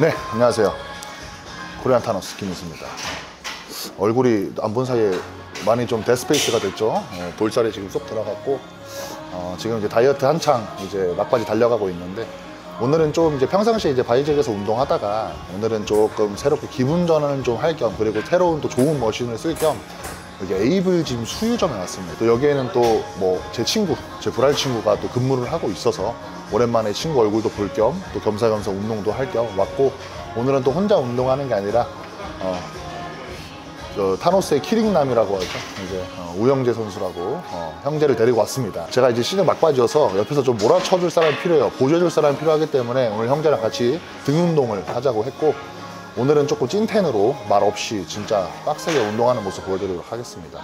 네, 안녕하세요. Korean 타노스 김희수입니다. 얼굴이 안 본 사이에 많이 좀 death face가 됐죠. 어, 볼살이 지금 쏙 들어갔고, 어, 지금 이제 다이어트 한창 이제 막바지 달려가고 있는데, 오늘은 좀 이제 평상시에 이제 바이잭에서 운동하다가, 오늘은 조금 새롭게 기분 전환을 좀 할 겸, 그리고 새로운 또 좋은 머신을 쓸 겸, 여기 에이블 짐 수유점에 왔습니다. 또 여기에는 또 뭐 제 친구, 제 불알 친구가 또 근무를 하고 있어서 오랜만에 친구 얼굴도 볼 겸 또 겸사겸사 운동도 할 겸 왔고 오늘은 또 혼자 운동하는 게 아니라 어, 저 타노스의 키링남이라고 하죠. 이제 어, 우영재 선수라고 어, 형제를 데리고 왔습니다. 제가 이제 시즌 막바지여서 옆에서 좀 몰아쳐줄 사람이 필요해요. 보조해줄 사람이 필요하기 때문에 오늘 형제랑 같이 등 운동을 하자고 했고 오늘은 조금 찐텐으로 말 없이 진짜 빡세게 운동하는 모습 보여드리도록 하겠습니다.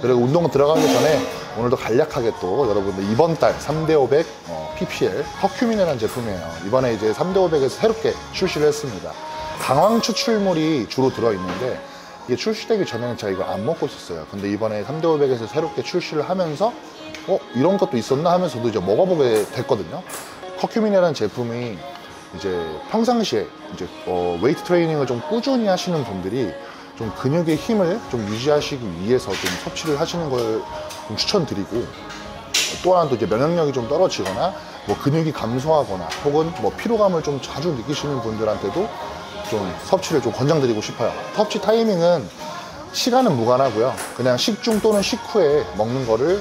그리고 운동 들어가기 전에 오늘도 간략하게 또 여러분들 이번 달 3대500 어, PPL 커큐민이라는 제품이에요. 이번에 이제 3대500에서 새롭게 출시를 했습니다. 강황 추출물이 주로 들어있는데 이게 출시되기 전에는 제가 이걸 안 먹고 있었어요. 근데 이번에 3대500에서 새롭게 출시를 하면서 어? 이런 것도 있었나 하면서도 이제 먹어보게 됐거든요. 커큐민이라는 제품이 이제 평상시에 이제 어, 웨이트 트레이닝을 좀 꾸준히 하시는 분들이 좀 근육의 힘을 좀 유지하시기 위해서 좀 섭취를 하시는 걸 좀 추천드리고 또한 또 이제 면역력이 좀 떨어지거나 뭐 근육이 감소하거나 혹은 뭐 피로감을 좀 자주 느끼시는 분들한테도 좀 섭취를 좀 권장드리고 싶어요. 섭취 타이밍은 시간은 무관하고요. 그냥 식중 또는 식후에 먹는 거를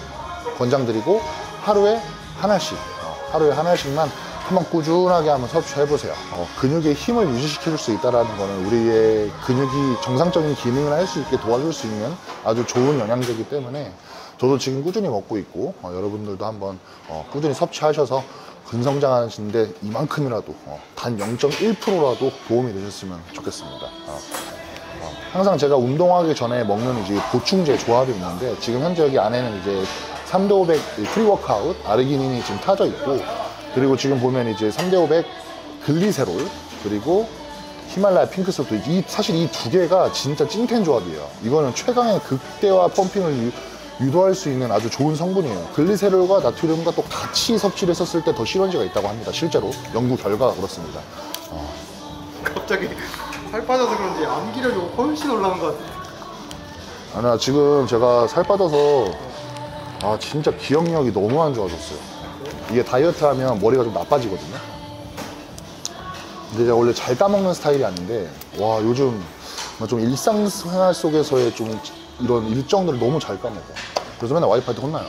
권장드리고 하루에 하나씩, 어, 하루에 하나씩만 한번 꾸준하게 한번 섭취해보세요. 어, 근육의 힘을 유지시켜줄 수 있다는 거는 우리의 근육이 정상적인 기능을 할 수 있게 도와줄 수 있는 아주 좋은 영양제이기 때문에 저도 지금 꾸준히 먹고 있고 어, 여러분들도 한번 어, 꾸준히 섭취하셔서 근성장하시는데 이만큼이라도 어, 단 0.1%라도 도움이 되셨으면 좋겠습니다. 어. 어, 항상 제가 운동하기 전에 먹는 이제 보충제 조합이 있는데 지금 현재 여기 안에는 이제 3대500 pre-workout 아르기닌이 지금 타져 있고 그리고 지금 보면 이제 3대500 글리세롤 그리고 히말라야 핑크스도 이 사실 이 두 개가 진짜 찐텐 조합이에요. 이거는 최강의 극대화 펌핑을 유, 유도할 수 있는 아주 좋은 성분이에요. 글리세롤과 나트륨과 또 같이 섭취를 했었을 때 더 실현지가 있다고 합니다. 실제로 연구 결과가 그렇습니다. 갑자기 살 빠져서 그런지 암기력이 훨씬 올라간 것 같아. 아, 나 지금 제가 살 빠져서 아 진짜 기억력이 너무 안 좋아졌어요. 이게 다이어트 하면 머리가 좀 나빠지거든요. 근데 제가 원래 잘 까먹는 스타일이 아닌데 와 요즘 좀 일상생활 속에서의 좀 이런 일정들을 너무 잘 까먹어. 그래서 맨날 와이프한테 혼나요.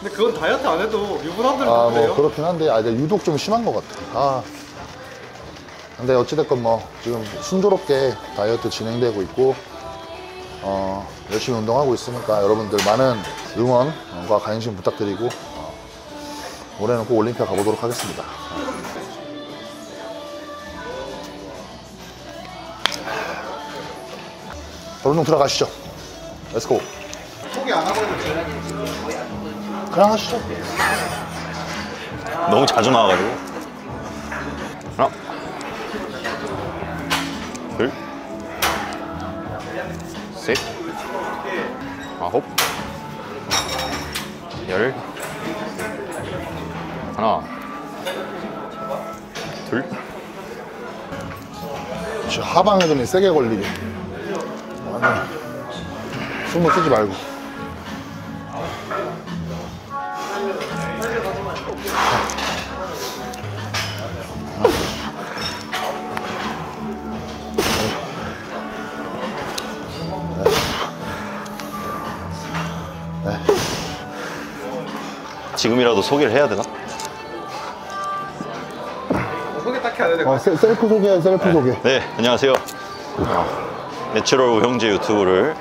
근데 그건 다이어트 안 해도 유부남들은 아, 그래요. 뭐 그렇긴 한데, 아, 유독 좀 심한 것 같아. 아. 근데 어찌됐건 뭐, 지금 순조롭게 다이어트 진행되고 있고, 어, 열심히 운동하고 있으니까 여러분들 많은 응원과 관심 부탁드리고, 어, 올해는 꼭 올림피아 가보도록 하겠습니다. 자, 운동 들어가시죠. Let's go. 포기 안 하고 있는 데 그냥 하시죠. 너무 자주 나와가지고 하나 둘 셋 아홉 열 하나 둘저 하방 애들이 세게 걸리게. 완전 숨을 쓰지 말고. 지금이라도 소개를 해야 되나? 아. 셀- 셀프 소개, 셀프 소개. 네 안녕하세요 어, natural 우형재 유튜브를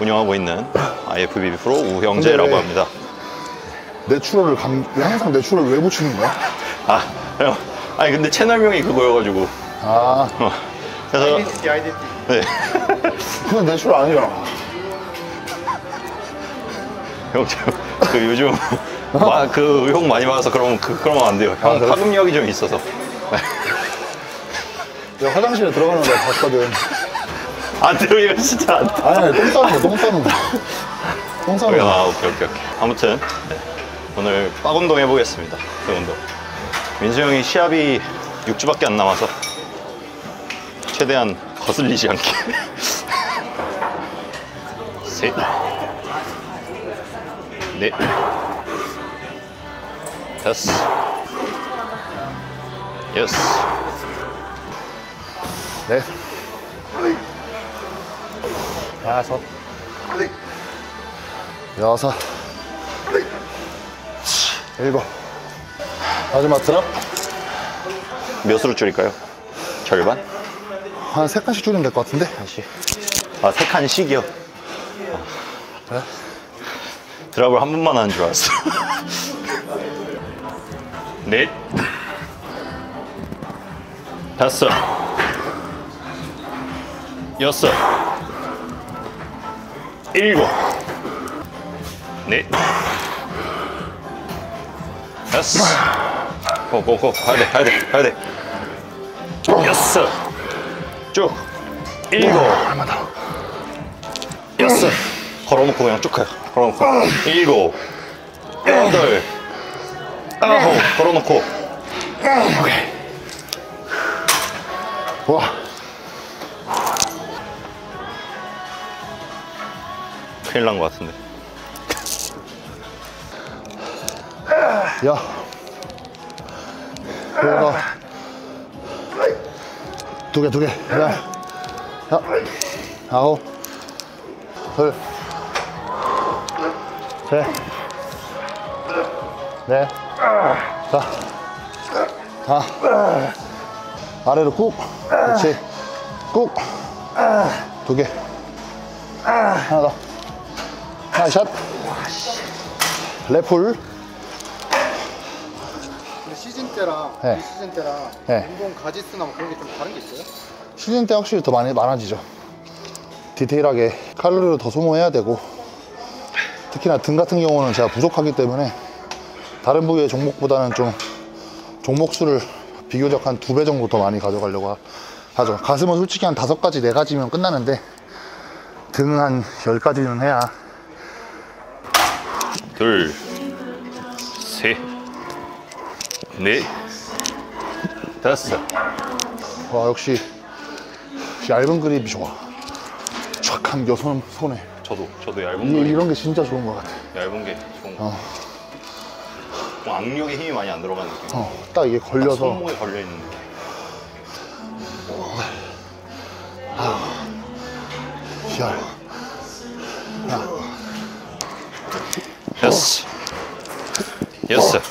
운영하고 있는 IFBB 프로 우형재라고 합니다 natural을 감, 왜 항상 natural 왜 붙이는 거야? 아 형, 아니 근데 채널명이 그거여가지고 아, 어, 그래서 identity, identity. 네. 그건 natural 아니잖아. 형, 저, 그 요즘 마, 그 의혹 많이 받아서 그러면 그, 그러면 안 돼요. 형 아? 파급력이 좀 있어서. 내가 화장실에 들어가는 거 봤거든. 안 돼요, 이거 진짜 안 돼. 아니, 아니, 똥 싸는 거, 똥 싸는 거. 똥 싸는 거. 아, 오케이, 오케이, 오케이. 아무튼 오늘 빡 운동 해보겠습니다. 그 운동. 민수 형이 시합이 6주밖에 안 남아서 최대한 거슬리지 않게 셋, 넷, 다섯, 여섯, 넷, 다섯, 여섯, 일곱. 마지막 드랍 몇으로 줄일까요? 절반? 한 세 칸씩 줄이면 될 것 같은데. 다시. 아, 세 칸씩이요? 그래? 드랍을 한 번만 하는 줄 알았어. 넷. 다섯. 여섯. 일곱. 넷. 다섯. 고고고 가야 돼 가야 돼 가야 돼. 여섯. 쭉. 일곱. 얼마 더? 여섯 걸어놓고 그냥 쭉 가요 걸어놓고 일곱 여덟 아홉 걸어놓고 오케이. 와, 큰일 난 것 같은데 야. 이거 두 개, 두 개. 야, 야, 아홉, 둘, 셋, 넷, 자, 다. 아래로 꾹. 그렇지. 꾹. 두 개. 하나 더. 하나 샷. 레풀. 시즌 때랑 네. 이 시즌 때랑 네. 운동 가지수나 뭐 그런 게 좀 다른 게 있어요? 시즌 때 확실히 더 많이 많아지죠. 디테일하게 칼로리를 더 소모해야 되고 특히나 등 같은 경우는 제가 부족하기 때문에 다른 부위의 종목보다는 좀 종목 수를 비교적 한 두 배 정도 더 많이 가져가려고 하- 하죠. 가슴은 솔직히 한 다섯 가지, 네 가지면 끝나는데 등은 한 열 가지는 해야 둘, 셋, 넷, 다섯, 와 역시 얇은 그립이 좋아. 촥 감겨 손, 손에 저도 저도 얇은 이, 거 이런 게 진짜 좋은 것 같아. 얇은 게 좋은 거. 어. 좀 악력에 힘이 많이 안 들어가는 느낌. 어, 딱 이게 걸려서 손목에 걸려 있는 느낌. 열. 여섯, 여섯,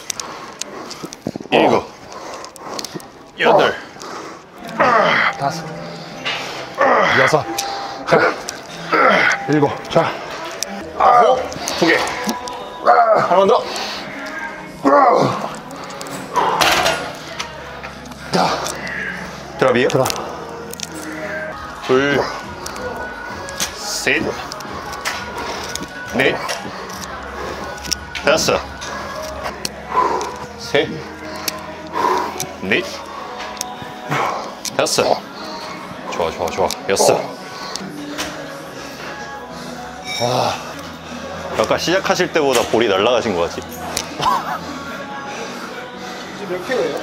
일곱, 여덟, 다섯, 여섯, 자, 일곱, 자, 아홉, 두 개. 하나만 더. 자, 드랍이요? 들어. 둘, 셋, 넷, 다섯, 셋, 넷, 다섯. 좋아, 좋아, 좋아. 여섯. 와. 아까 시작하실 때보다 볼이 날아가신 것 같지? 지금 몇 킬로예요?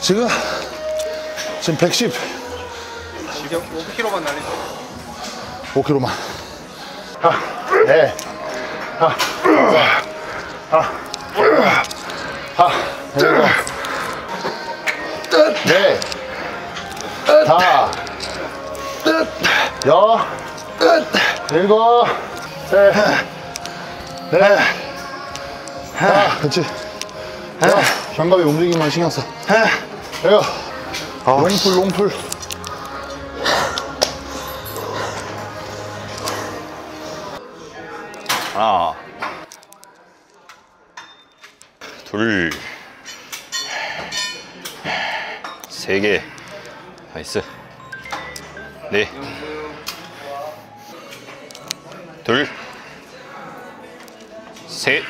지금 지금 110, 이제 5kg만 날리죠 5kg만. 하, 네, 하, 하, 하, 일곱, 네, 다, 여, 일곱, 셋, 넷, 다, 그렇지. 자, 견갑의 움직임만 신경 써. 내가 롱풀, 롱풀. 둘, 세 개, 나이스. 네, 둘, 셋,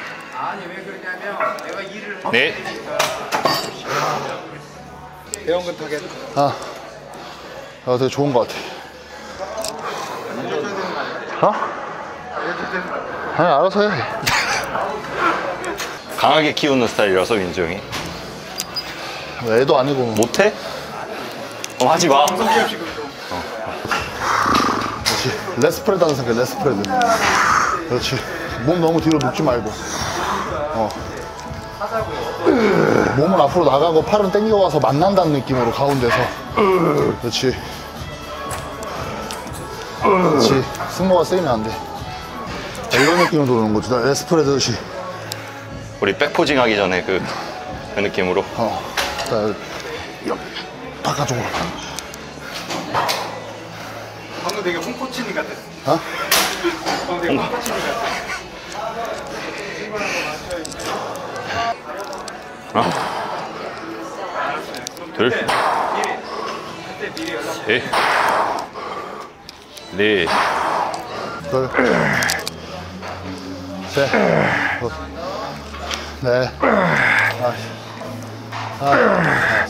넷, 대형근 타겟 아, 아 되게 좋은 것 같아. 어? 아니, 알아서 해. 강하게 키우는 스타일이라서 민주 형이. 애도 아니고. 못해? 어, 하지 마. 좀. 그렇지. lat spread 하는 생각 lat spread. 그렇지. 몸 너무 뒤로 눕지 말고. 어. 몸은 앞으로 나가고 팔은 당겨와서 만난다는 느낌으로 가운데서. 그렇지. 그렇지. 승모가 쓰이면 안돼. 이런 느낌으로 도는 거지. 나 lat spread 듯이 우리 back posing 하기 전에 그, 그 느낌으로. 어 자, 옆 바깥쪽으로 방금 되게 홍코치님 같았어. 어? 방금 되게 홍코치님 같았어. 둘, 셋, 넷, 둘, 셋, 넷, 네. 아,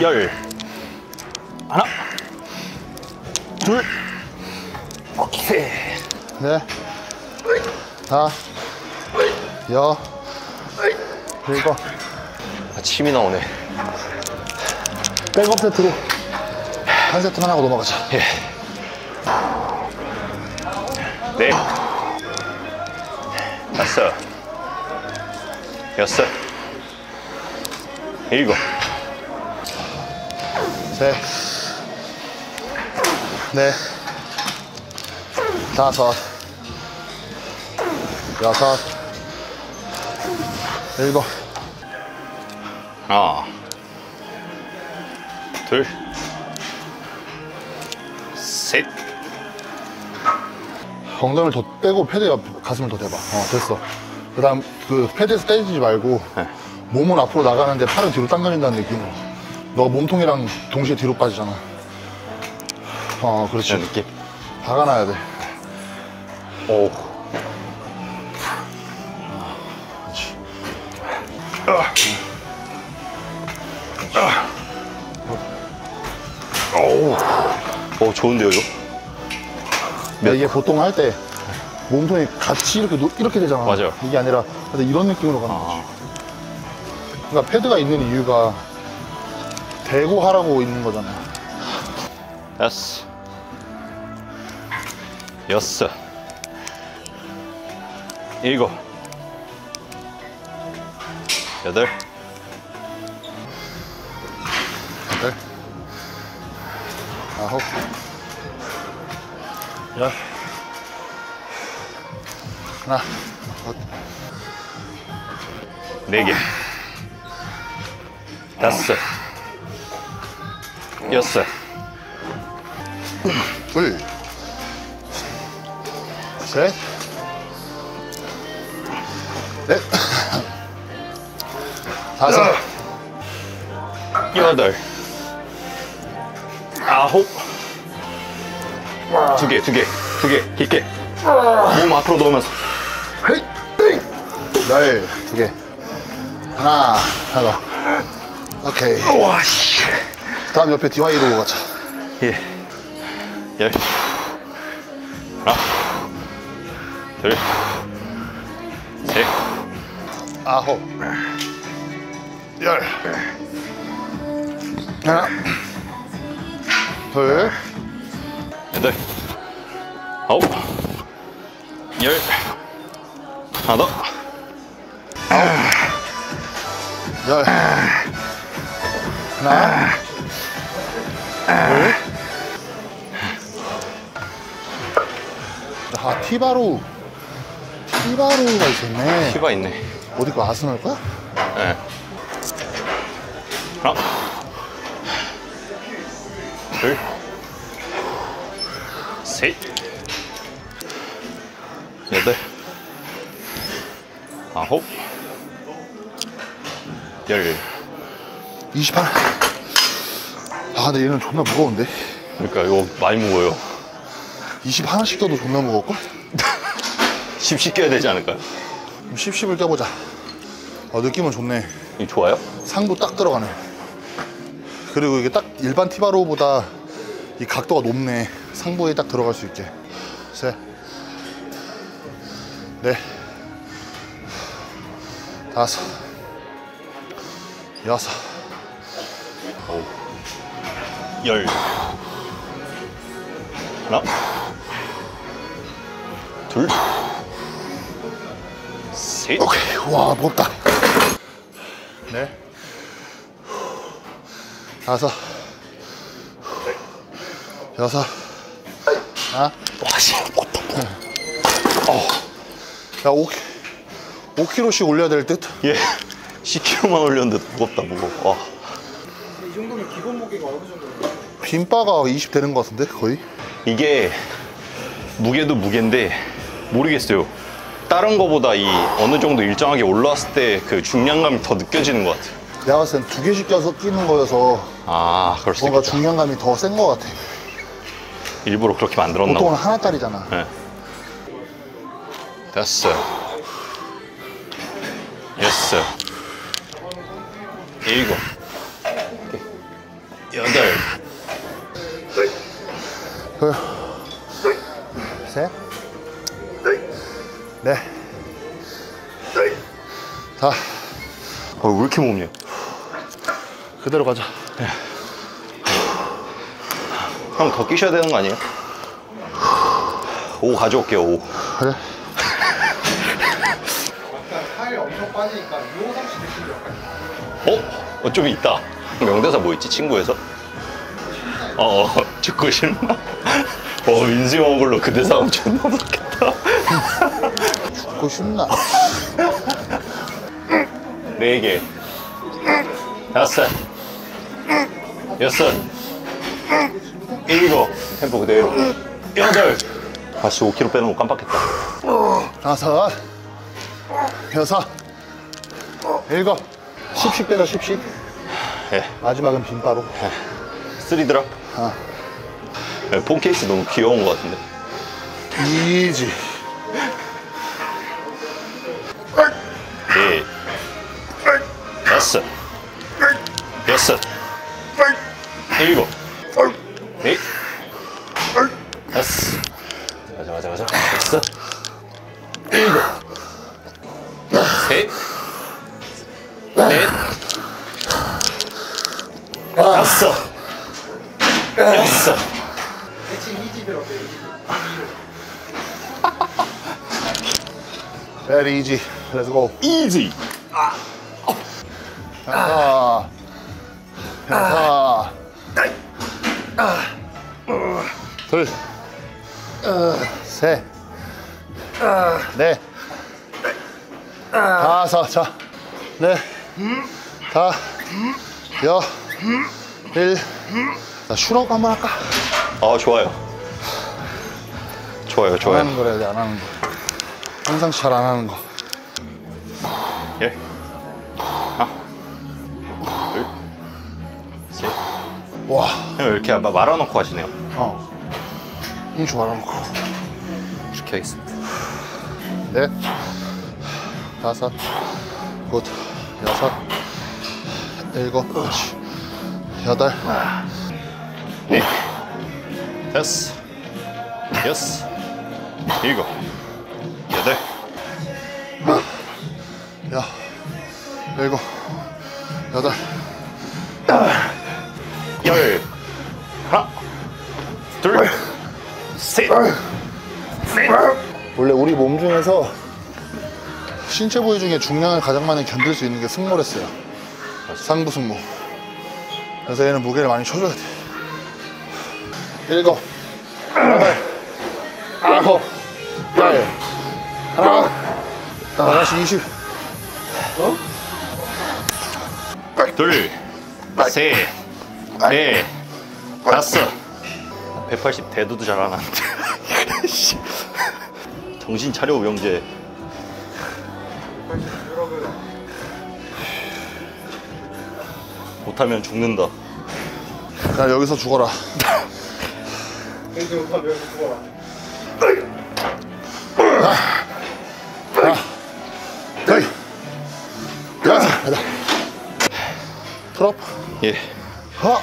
열. 하나, 둘, 오케이. 네, 다, 여, 일곱, 아, 침이 나오네. 백업 세트로 한 세트만 하고 넘어가자. 예. 여섯. 일곱. 셋, 넷, 다섯, 여섯, 일곱, 하나. 둘. 셋. 엉덩이를 더 떼고 패드 옆 가슴을 더 대봐. 어, 됐어. 그 다음, 그 패드에서 떼지지 말고, 네. 몸은 앞으로 나가는데 팔은 뒤로 당겨진다는 느낌으로. 너 몸통이랑 동시에 뒤로 빠지잖아. 어, 그렇지. 이런 느낌. 박아 놔야 돼. 오. 그렇지. 오, 좋은데요, 이거? 야, 이게 보통 할때 몸통이 같이 이렇게 놓- 이렇게 되잖아. 맞아요. 이게 아니라 이런 느낌으로 가는 거지. 그러니까 패드가 있는 이유가 대고 하라고 있는 거잖아. 여섯. 여섯. 일곱. 여덟. 여덟, 아홉, 열, 하나, 어, 네 개. 다섯. 여섯. 둘, 셋, 넷, 다섯, 여덟. 아홉. 두 개, 두 개, 두 개, 깊게. 몸 앞으로 넣으면서. 열, 두 개, 하나, 하나, 오케이. 와, 씨. 다음 옆에 DY로 가자. 예. 열. 하나. 둘. 셋. 아홉, 열, 하나, 둘, 여덟. 아홉. 열. 하나 더. 열, 하나, 둘. 아, 티바로, 티바로가 있었네. 키가 있네. 어디 거 아스널 거야? 예. 하나. 둘. 셋. 여덟. 아홉. 열. 28. 아, 근데 얘는 존나 무거운데? 그러니까 이거 많이 무거워요. 21씩 껴도 존나 무거울걸? 10씩 껴야 되지 않을까요? 10, 10을 껴보자. 어, 느낌은 좋네. 이 좋아요? 상부 딱 들어가네. 그리고 이게 딱 일반 티바로보다 이 각도가 높네. 상부에 딱 들어갈 수 있게. 셋. 넷. 다섯. 여섯, 열 하나 둘셋 오케이. 와, 무겁다. 네. 다섯, 여섯, 하나. 와씨 어. 야, 5, 5kg씩 올려야 될 듯? 예 10kg만 올렸는데 무겁다 무거워 와. 이 정도면 기본 무게가 어느 정도예요? 빈바가 20 되는 것 같은데, 거의? 이게 무게도 무게인데 모르겠어요 다른 거보다 이 어느 정도 일정하게 올라왔을 때 그 중량감이 더 느껴지는 것 같아요 내가 봤을 땐 두 개씩 껴서 끼는 거여서 아 그럴 수 뭔가 있겠다 중량감이 더 센 것 같아. 일부러 그렇게 만들었나 보통은 하나짜리잖아. 네. 됐어 됐어 일곱 여덟 둘, 셋, 넷, 다. 어, 왜 이렇게 무겁냐 그대로 가자. 형더 끼셔야 되는 거 아니에요? 오 가져올게요 오 그래. 빠지니까 유호상 씨 느낌이 약간 어? 어, 좀 있다. 명대사 뭐 있지? 친구에서? 어, 어 축구 신나? 어, 민수 형 걸로 그 대사 엄청 나왔겠다. 그거 쉽나? 네 개. 다섯. 여섯. 일곱. 템포 그대로. 여덟. 다시 5kg 빼는 거 깜빡했다. 다섯, 여섯, 일곱, 십씩 빼자, 십씩. 예. 마지막은 빈 바로. Three drop. 아. 예, 폰 케이스 너무 귀여운 것 같은데. Easy. 네. 다섯. 여섯. 일곱. 하나, 둘, 셋, 넷, 다섯, 자, 넷, 다, 여, 일. 자, 슈럽 한번 할까? 아, 좋아요. 좋아요, 안 좋아요. 하는 거래야 돼, 안 하는 거. 항상치 잘안 하는 거. 예. 하나, 둘, 셋. 와, 이렇게 막 말아놓고 하시네요. 어. 힘 좋아라놓고. 이렇게 하겠습니다. 넷, 다섯, good, 여섯, 일곱. 여덟, 네. 다섯, 여섯, 일곱, 여덟, 여, 일곱, 여덟, 열. 둘, 셋, 넷. 원래 우리 몸 중에서 신체 부위 중에 중량을 가장 많이 견딜 수 있는 게 승모레스야. 상부 승모. 그래서 얘는 무게를 많이 쳐줘야 돼. 일곱, 여덟, 아홉, 열, 하나, 다시 이십. 둘, 셋, 넷, 다섯. 180 대두도 잘 안 하는데. 씨. 정신 차려 우영재. 못하면 죽는다. 나 여기서 죽어라. 왠지 못하면 여기 죽어라. 풀업. 예, 하.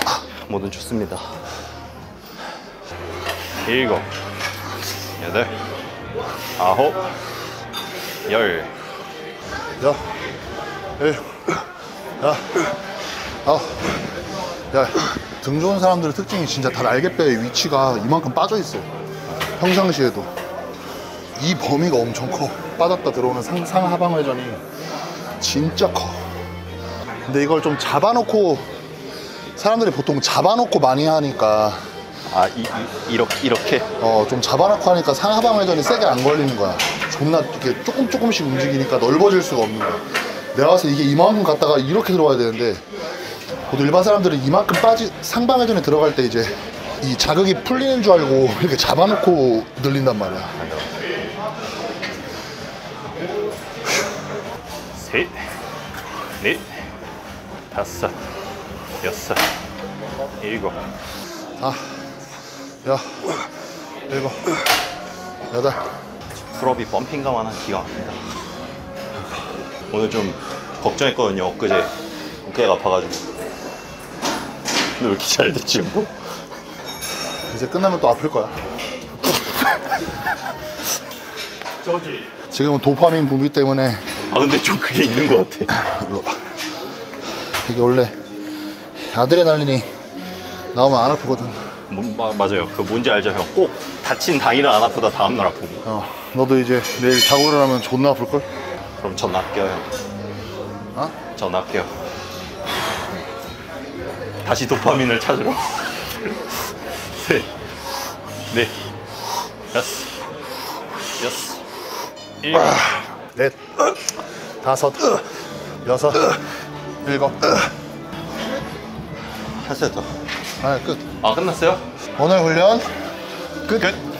뭐든 좋습니다. 일곱, 여덟, 아홉, 열. 여, 일, 야, 아, 야, 등 좋은 사람들의 특징이 진짜 다 날개뼈의 위치가 이만큼 빠져 있어. 평상시에도. 이 범위가 엄청 커. 빠졌다 들어오는 상, 상하방 회전이 진짜 커. 근데 이걸 좀 잡아놓고, 사람들이 보통 잡아놓고 많이 하니까, 아 이, 이, 이 렇게 이렇게 어, 좀 잡아놓고 하니까 상하방 회전이 세게 안 걸리는 거야. 존나 이렇게 조금 조금씩 움직이니까 넓어질 수가 없는 거야. 내가 봤을 때 이게 이만큼 갔다가 이렇게 들어가야 되는데, 보통 일반 사람들은 이만큼 빠지, 상방 회전에 들어갈 때 이제 이 자극이 풀리는 줄 알고 이렇게 잡아놓고 늘린단 말이야. 셋, 넷, 다섯, 여섯, 일곱. 아, 야, 일곱, 여덟. 풀업이 펌핑감 하나 기가 막힙니다. 오늘 좀 걱정했거든요. 엊그제 어깨가 아파가지고. 근데 왜 이렇게 잘 됐지 뭐? 이제 끝나면 또 아플 거야. 저지. 지금은 도파민 분비 때문에 아 근데 좀 그게 있는 것 같아. 일로 와봐. 이게 원래 아드레날린이 나오면 안 아프거든. 뭐, 마, 맞아요. 그 뭔지 알죠 형. 꼭 다친 당일은 안 아프다 다음날 아프고. 어, 너도 이제 내일 자고 일어나면 존나 아플걸? 그럼 전 낚여요 형. 어? 전 낚여. 다시 도파민을 찾으러. 셋, 넷, 다섯, 여섯, 일곱. 넷, 다섯, 여섯, 일곱. 한 세트. 아, 끝. 아 끝났어요? 오늘 훈련 끝.